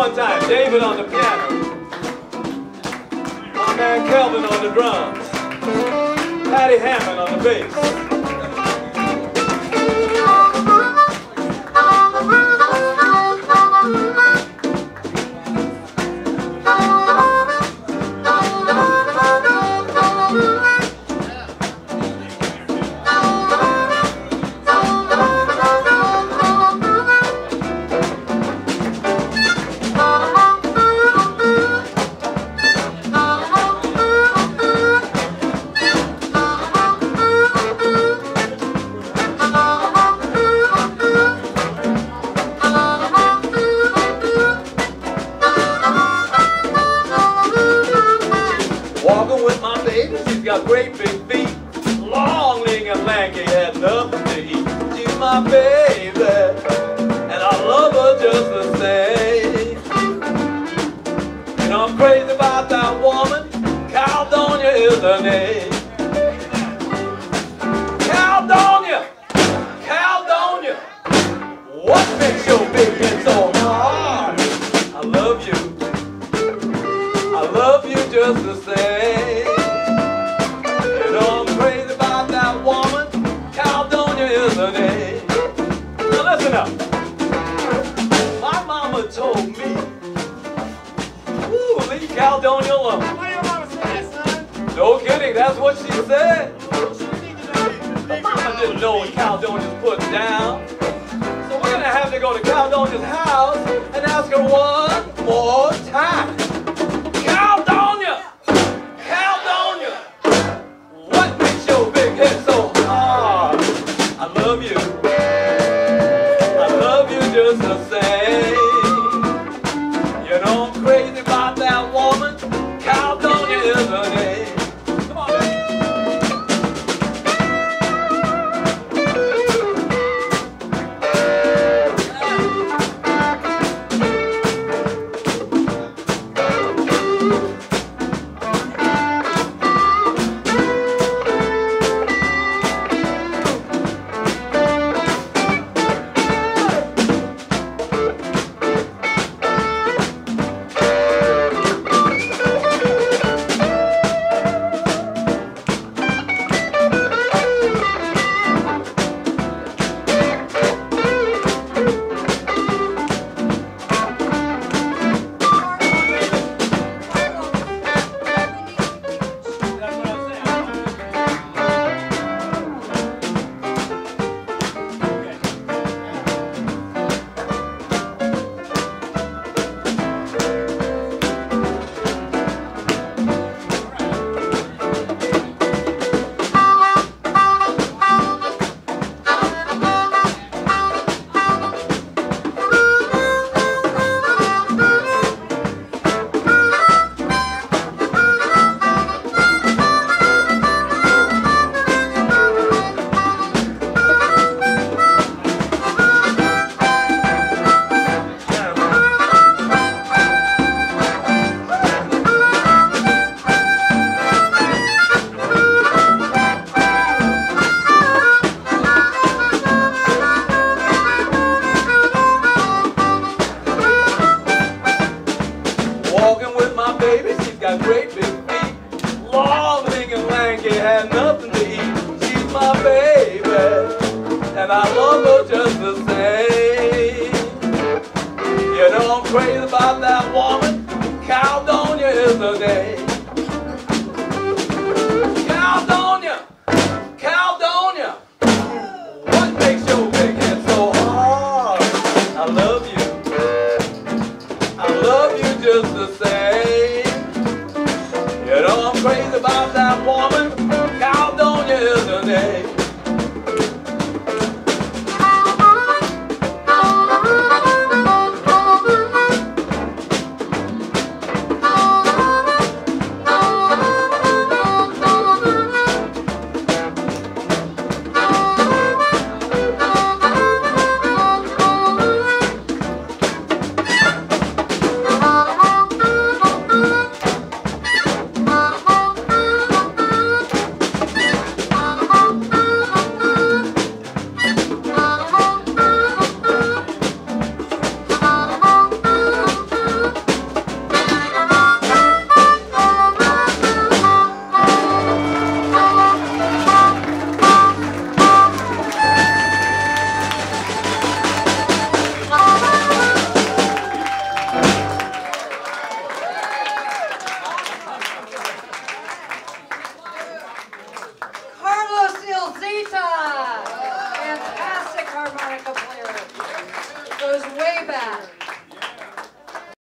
one time. David on the piano. My man Kelvin on the drums. Patty Hammond on the bass. got great big feet, long leg and lanky, had nothing to eat. She's my baby, and I love her just the same. And I'm crazy about that woman, Caldonia is her name. Caldonia, Caldonia, what makes your baby so hard? I love you, I love you just the same. mama told me. Woo, leave Caldonia alone. What your mama said, son? No kidding, that's what she said. Mama didn't know what Caldonia's put down. So we're gonna have to go to Caldonia's house and ask her one more time. I'm crazy about that. Walking with my baby, she's got great big feet. Long crazy about that woman. Player. It goes way back.